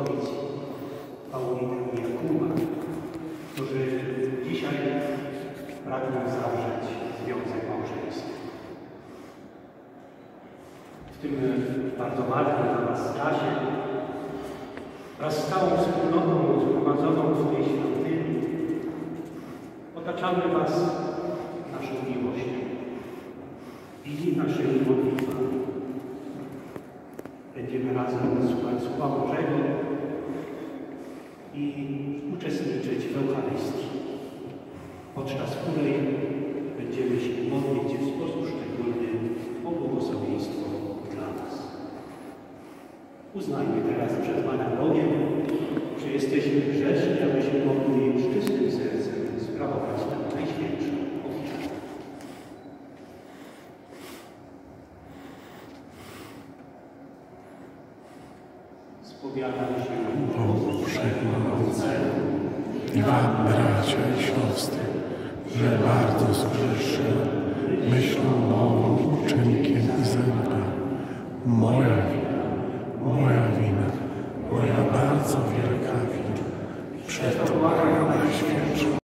ojców, Pauliny i Jakuba, którzy dzisiaj pragną zawrzeć związek małżeński. W tym bardzo ważnym dla nas czasie wraz z całą wspólnotą zgromadzoną w tej świątyni otaczamy Was naszą miłością i naszymi modlitwami. Będziemy razem słuchać Słowa Bożego i uczestniczyć w Eucharystii, podczas której będziemy się modlić w sposób szczególny o błogosławieństwo dla nas. Uznajmy teraz przed Panem Bogu i Wam, bracia i siostry, że bardzo zgrzeszyłem myślą, mową, uczynkiem i zaniedbaniem. Moja wina, moja wina, moja bardzo wielka wina. Przed